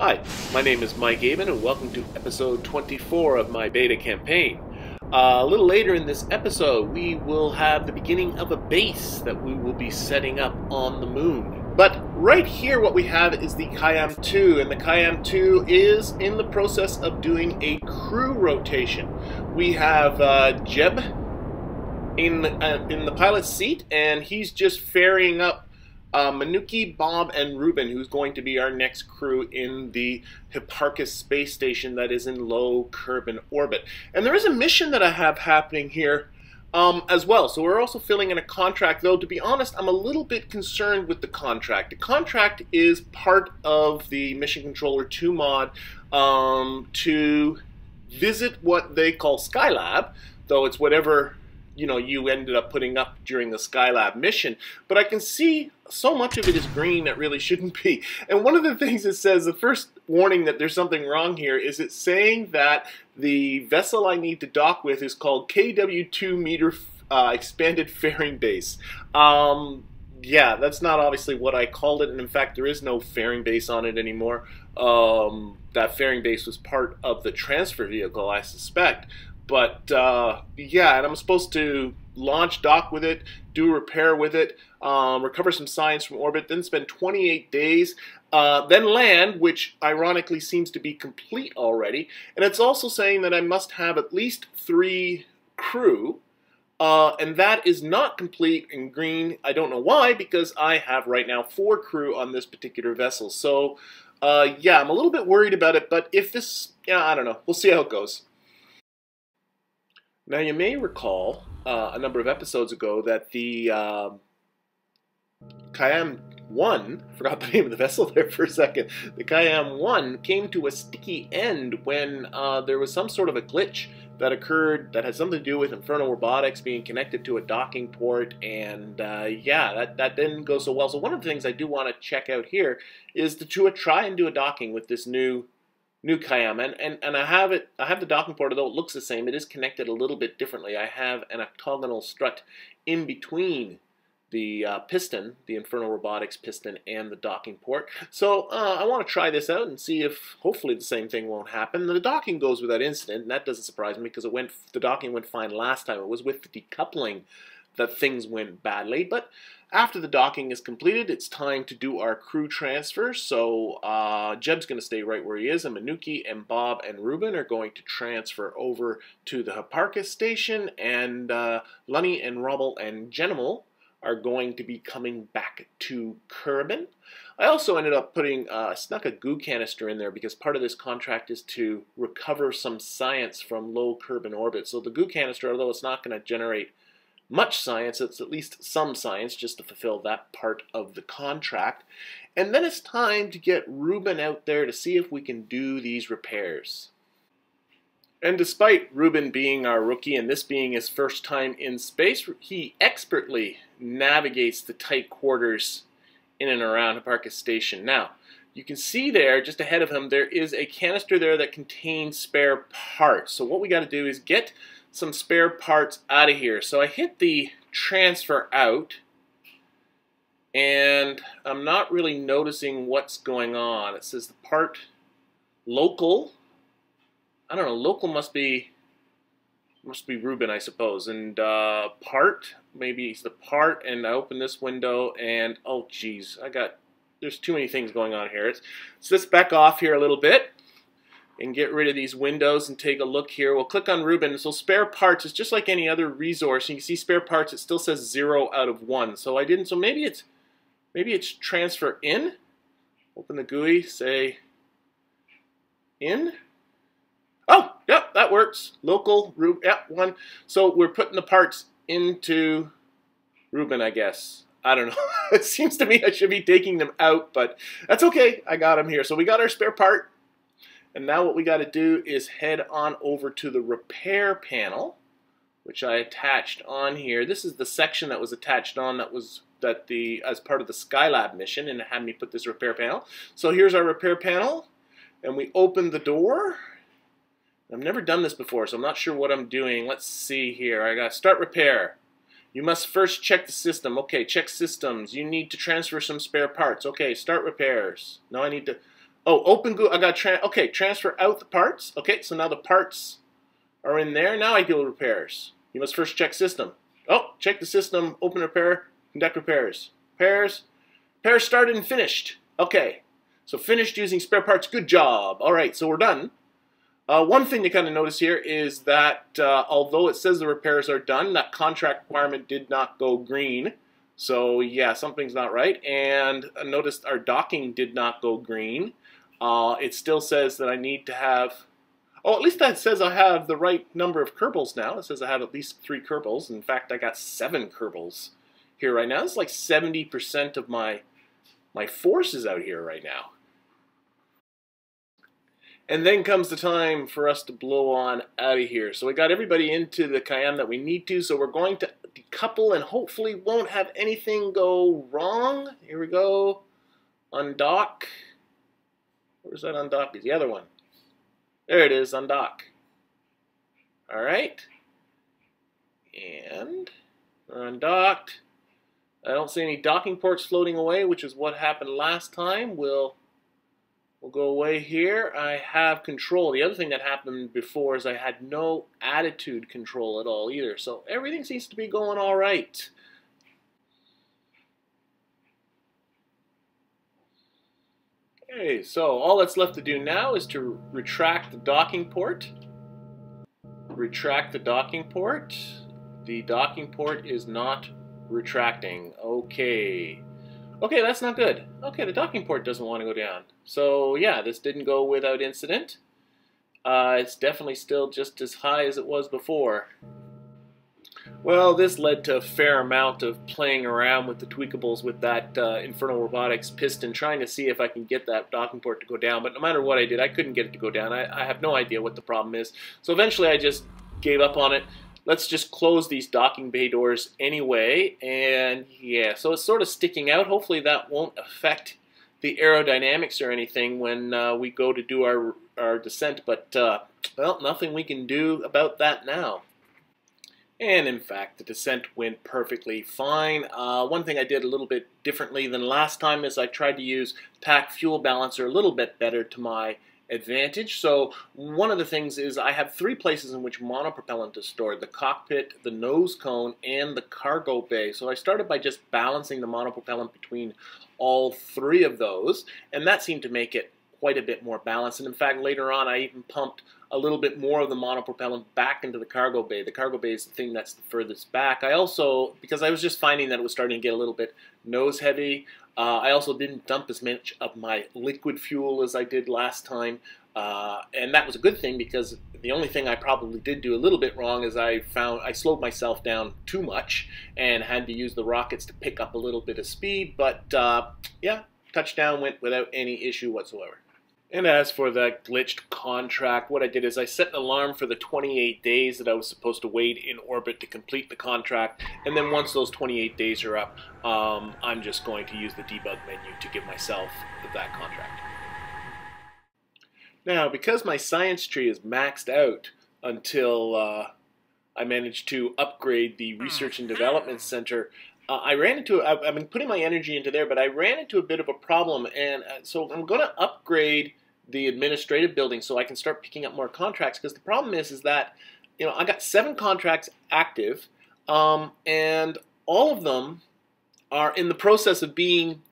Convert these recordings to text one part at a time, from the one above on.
Hi, my name is Mike Aben, and welcome to episode 24 of my beta campaign. Uh, a little later in this episode, we will have the beginning of a base that we will be setting up on the moon. But right here, what we have is the Khayyam 2, and the Khayyam 2 is in the process of doing a crew rotation. We have uh, Jeb in uh, in the pilot's seat, and he's just ferrying up uh, Manuki, Bob, and Ruben, who's going to be our next crew in the Hipparchus space station that is in low Kerbin orbit. And there is a mission that I have happening here um, as well. So we're also filling in a contract, though to be honest, I'm a little bit concerned with the contract. The contract is part of the Mission Controller 2 mod um, to visit what they call Skylab, though it's whatever you know you ended up putting up during the Skylab mission. But I can see so much of it is green that really shouldn't be. And one of the things it says, the first warning that there's something wrong here, is it saying that the vessel I need to dock with is called KW2 meter uh, expanded fairing base. Um, yeah, that's not obviously what I called it, and in fact, there is no fairing base on it anymore. Um, that fairing base was part of the transfer vehicle, I suspect. But uh, yeah, and I'm supposed to launch dock with it, do repair with it, um, recover some science from orbit, then spend 28 days, uh, then land, which ironically seems to be complete already. And it's also saying that I must have at least three crew, uh, and that is not complete in green. I don't know why, because I have right now four crew on this particular vessel. So, uh, yeah, I'm a little bit worried about it, but if this, yeah, I don't know. We'll see how it goes. Now, you may recall uh, a number of episodes ago that the uh, Khayyam 1, forgot the name of the vessel there for a second, the Khayyam 1 came to a sticky end when uh, there was some sort of a glitch that occurred that had something to do with Infernal Robotics being connected to a docking port, and uh, yeah, that, that didn't go so well. So one of the things I do want to check out here is to, to try and do a docking with this new new Khayyam, and, and, and I have it. I have the docking port, although it looks the same. It is connected a little bit differently. I have an octagonal strut in between the uh, piston, the Infernal Robotics piston, and the docking port. So uh, I want to try this out and see if hopefully the same thing won't happen. The docking goes without incident, and that doesn't surprise me because it went. The docking went fine last time. It was with the decoupling that things went badly, but after the docking is completed, it's time to do our crew transfer. So uh, Jeb's going to stay right where he is, and Manuki and Bob and Ruben are going to transfer over to the Hipparchus station, and uh, Lunny and Rubble and Genimal are going to be coming back to Kerbin. I also ended up putting, uh, snuck a goo canister in there because part of this contract is to recover some science from low Kerbin orbit. So the goo canister, although it's not going to generate much science, it's at least some science just to fulfill that part of the contract. And then it's time to get Ruben out there to see if we can do these repairs. And despite Ruben being our rookie and this being his first time in space, he expertly navigates the tight quarters in and around Hipparchus Station. Now, you can see there, just ahead of him, there is a canister there that contains spare parts. So what we got to do is get some spare parts out of here. So I hit the transfer out and I'm not really noticing what's going on. It says the part local. I don't know, local must be must be Ruben, I suppose. And uh, part, maybe it's the part, and I open this window and oh geez, I got there's too many things going on here. It's, so let's back off here a little bit and get rid of these windows and take a look here. We'll click on Ruben. So spare parts is just like any other resource. You can see spare parts, it still says zero out of one. So I didn't, so maybe it's, maybe it's transfer in. Open the GUI, say in. Oh, yep, that works. Local, Ruben, yep, one. So we're putting the parts into Ruben, I guess. I don't know. it seems to me I should be taking them out, but that's okay. I got them here. So we got our spare part. And now what we got to do is head on over to the repair panel, which I attached on here. This is the section that was attached on that was that the as part of the Skylab mission and had me put this repair panel. So here's our repair panel and we open the door. I've never done this before, so I'm not sure what I'm doing. Let's see here. I got start repair. You must first check the system. Okay, check systems. You need to transfer some spare parts. Okay, start repairs. Now I need to Oh, open GUI. I got tra okay. Transfer out the parts. Okay, so now the parts are in there. Now I go repairs. You must first check system. Oh, check the system. Open repair. Conduct repairs. Repairs. Repairs started and finished. Okay, so finished using spare parts. Good job. All right, so we're done. Uh, one thing to kind of notice here is that uh, although it says the repairs are done, that contract requirement did not go green. So yeah, something's not right. And notice our docking did not go green. Uh, it still says that I need to have, oh, at least that says I have the right number of Kerbals now. It says I have at least three Kerbals. In fact, I got seven Kerbals here right now. It's like 70% of my, my forces out here right now. And then comes the time for us to blow on out of here. So we got everybody into the Khayyam that we need to. So we're going to decouple and hopefully won't have anything go wrong. Here we go. Undock. Where's that undock? Is the other one. There it is, undock. All right. And we're undocked. I don't see any docking ports floating away, which is what happened last time. We'll we'll go away here. I have control. The other thing that happened before is I had no attitude control at all either. So everything seems to be going all right. Okay, so all that's left to do now is to retract the docking port. Retract the docking port. The docking port is not retracting. Okay. Okay, that's not good. Okay, the docking port doesn't want to go down. So yeah, this didn't go without incident. Uh, it's definitely still just as high as it was before. Well, this led to a fair amount of playing around with the tweakables with that uh, Infernal Robotics piston, trying to see if I can get that docking port to go down. But no matter what I did, I couldn't get it to go down. I, I have no idea what the problem is. So eventually I just gave up on it. Let's just close these docking bay doors anyway. And yeah, so it's sort of sticking out. Hopefully that won't affect the aerodynamics or anything when uh, we go to do our, our descent. But, uh, well, nothing we can do about that now. And in fact, the descent went perfectly fine. Uh, one thing I did a little bit differently than last time is I tried to use TAC fuel balancer a little bit better to my advantage. So one of the things is I have three places in which monopropellant is stored, the cockpit, the nose cone, and the cargo bay. So I started by just balancing the monopropellant between all three of those, and that seemed to make it quite a bit more balanced. And in fact, later on, I even pumped a little bit more of the monopropellant back into the cargo bay. The cargo bay is the thing that's the furthest back. I also, because I was just finding that it was starting to get a little bit nose heavy, uh, I also didn't dump as much of my liquid fuel as I did last time. Uh, and that was a good thing because the only thing I probably did do a little bit wrong is I found I slowed myself down too much and had to use the rockets to pick up a little bit of speed. But uh, yeah, touchdown went without any issue whatsoever. And as for that glitched contract, what I did is I set an alarm for the 28 days that I was supposed to wait in orbit to complete the contract. And then once those 28 days are up, um, I'm just going to use the debug menu to give myself that contract. Now, because my science tree is maxed out until uh, I managed to upgrade the Research and Development Center, uh, I ran into, I've, I've, been putting my energy into there, but I ran into a bit of a problem. And uh, so I'm going to upgrade the administrative building so I can start picking up more contracts. Because the problem is, is that, you know, I got seven contracts active, um, and all of them are in the process of being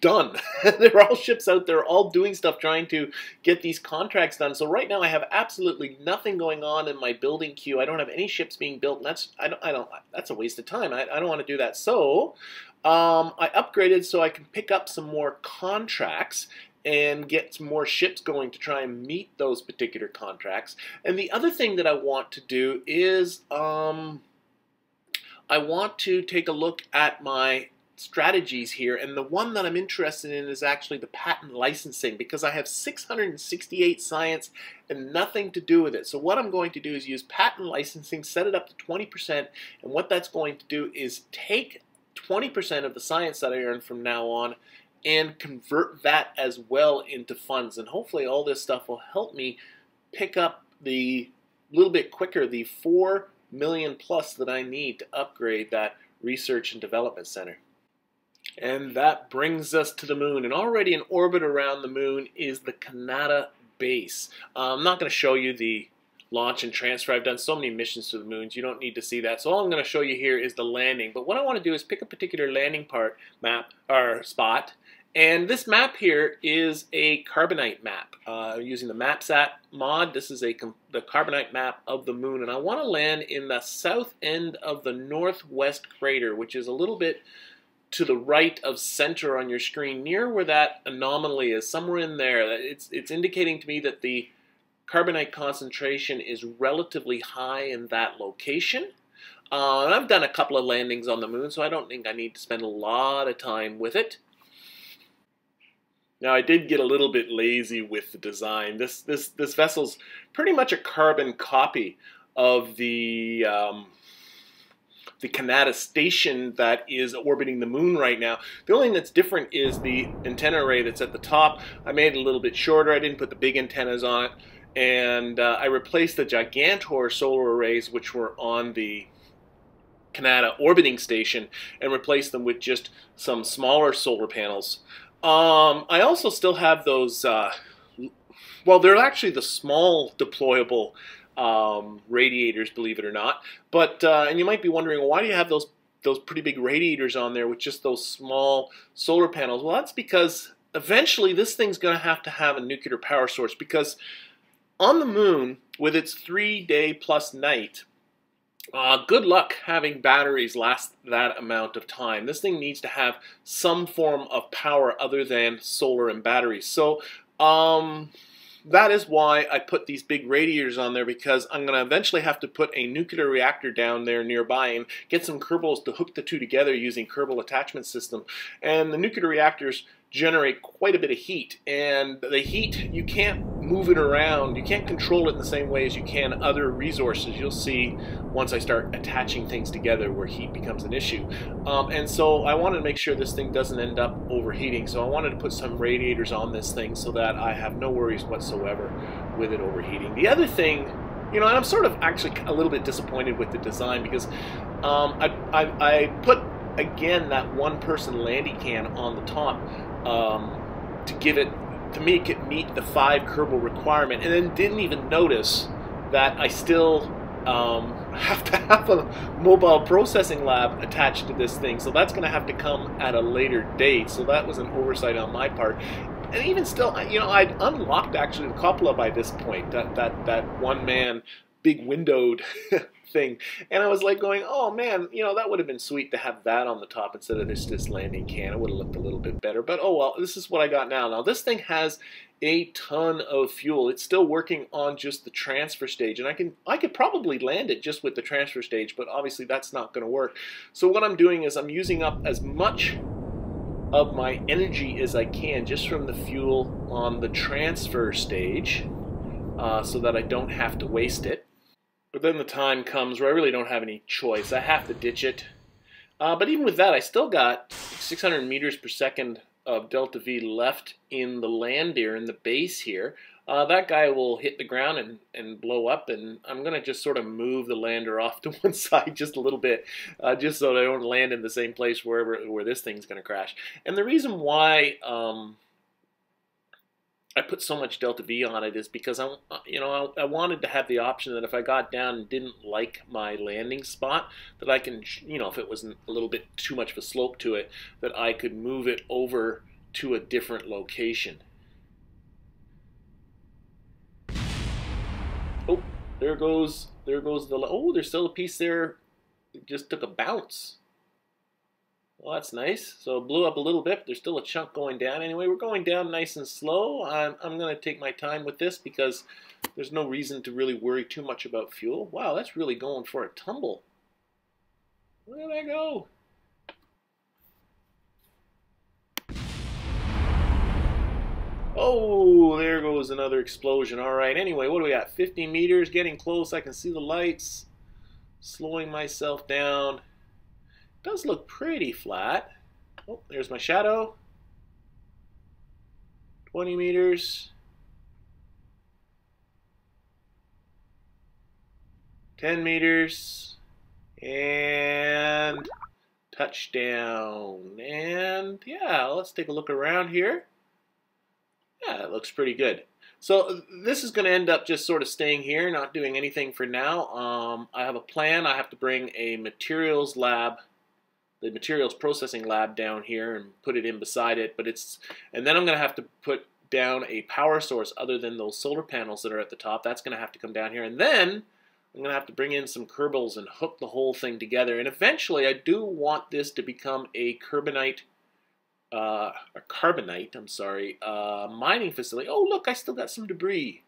done. They're all ships out there, all doing stuff, trying to get these contracts done. So right now, I have absolutely nothing going on in my building queue. I don't have any ships being built, and that's I don't I don't that's a waste of time. I, I don't want to do that. So um, I upgraded so I can pick up some more contracts and get more ships going to try and meet those particular contracts. And the other thing that I want to do is um, I want to take a look at my strategies here, and the one that I'm interested in is actually the patent licensing because I have 668 science and nothing to do with it. So what I'm going to do is use patent licensing, set it up to 20%, and what that's going to do is take 20% of the science that I earn from now on and convert that as well into funds. And hopefully all this stuff will help me pick up the little bit quicker the 4 million plus that I need to upgrade that research and development center. And that brings us to the moon. And already in orbit around the moon is the Kanata base. Uh, I'm not going to show you the launch and transfer. I've done so many missions to the moons, you don't need to see that. So all I'm going to show you here is the landing. But what I want to do is pick a particular landing part map or spot. And this map here is a Karbonite map uh, using the MapSat mod. This is a the Karbonite map of the moon, and I want to land in the south end of the northwest crater, which is a little bit to the right of center on your screen, near where that anomaly is, somewhere in there. It's it's indicating to me that the Karbonite concentration is relatively high in that location. Uh, I've done a couple of landings on the moon, so I don't think I need to spend a lot of time with it. Now I did get a little bit lazy with the design. This this this vessel's pretty much a carbon copy of the um, the Kanata station that is orbiting the moon right now. The only thing that's different is the antenna array that's at the top. I made it a little bit shorter. I didn't put the big antennas on it and uh, I replaced the Gigantor solar arrays, which were on the Kanata orbiting station, and replaced them with just some smaller solar panels. Um, I also still have those. Uh, well, they're actually the small deployable um, radiators, believe it or not. But uh, and you might be wondering, why do you have those those pretty big radiators on there with just those small solar panels? Well, that's because eventually this thing's going to have to have a nuclear power source because on the moon, with its three day plus night, uh, good luck having batteries last that amount of time. This thing needs to have some form of power other than solar and batteries. So, um, that is why I put these big radiators on there because I'm going to eventually have to put a nuclear reactor down there nearby and get some Kerbals to hook the two together using Kerbal attachment system. And the nuclear reactors generate quite a bit of heat and the heat you can't move it around. You can't control it in the same way as you can other resources. You'll see once I start attaching things together where heat becomes an issue. Um, and so I wanted to make sure this thing doesn't end up overheating so I wanted to put some radiators on this thing so that I have no worries whatsoever with it overheating. The other thing you know, and I'm sort of actually a little bit disappointed with the design because um, I, I, I put again that one person landy can on the top um, to give it to make it meet the five Kerbal requirement, and then didn't even notice that I still um, have to have a mobile processing lab attached to this thing. So that's going to have to come at a later date. So that was an oversight on my part. And even still, you know, I'd unlocked actually the cupola by this point. That that that one man big windowed thing. And I was like going, oh man, you know, that would have been sweet to have that on the top instead of this, this landing can. It would have looked a little bit better. But oh well, this is what I got now. Now this thing has a ton of fuel. It's still working on just the transfer stage. And I can I could probably land it just with the transfer stage, but obviously that's not going to work. So what I'm doing is I'm using up as much of my energy as I can just from the fuel on the transfer stage uh, so that I don't have to waste it. But then the time comes where I really don't have any choice. I have to ditch it. Uh, but even with that, I still got 600 meters per second of delta V left in the land here, in the base here. Uh, that guy will hit the ground and, and blow up, and I'm going to just sort of move the lander off to one side just a little bit, uh, just so I don't land in the same place wherever where this thing's going to crash. And the reason why um, I put so much delta V on it is because I, you know, I, I, wanted to have the option that if I got down and didn't like my landing spot, that I can, you know, if it was a little bit too much of a slope to it, that I could move it over to a different location. Oh, there goes, there goes the, oh, there's still a piece there. It just took a bounce. Well, that's nice. So it blew up a little bit. but There's still a chunk going down. Anyway, we're going down nice and slow. I'm, I'm going to take my time with this because there's no reason to really worry too much about fuel. Wow, that's really going for a tumble. Where did I go? Oh, there goes another explosion. All right, anyway, what do we got? 50 meters, getting close. I can see the lights. Slowing myself down does look pretty flat. Oh, there's my shadow. 20 meters. 10 meters. And touchdown. And yeah, let's take a look around here. Yeah, it looks pretty good. So this is going to end up just sort of staying here, not doing anything for now. Um, I have a plan. I have to bring a materials lab, the materials processing lab down here and put it in beside it. But it's and then I'm going to have to put down a power source other than those solar panels that are at the top. That's going to have to come down here. And then I'm going to have to bring in some Kerbals and hook the whole thing together. And eventually I do want this to become a Karbonite, uh, a Karbonite, I'm sorry, uh, mining facility. Oh, look, I still got some debris.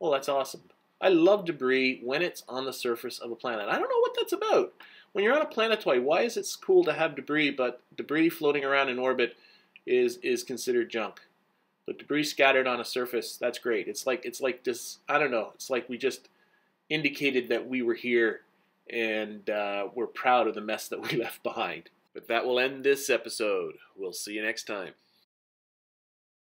Well, that's awesome. I love debris when it's on the surface of a planet. I don't know what that's about. When you're on a planetoid, why is it cool to have debris, but debris floating around in orbit is, is considered junk? But debris scattered on a surface, that's great. It's like it's like this. I don't know. It's like we just indicated that we were here and uh, we're proud of the mess that we left behind. But that will end this episode. We'll see you next time.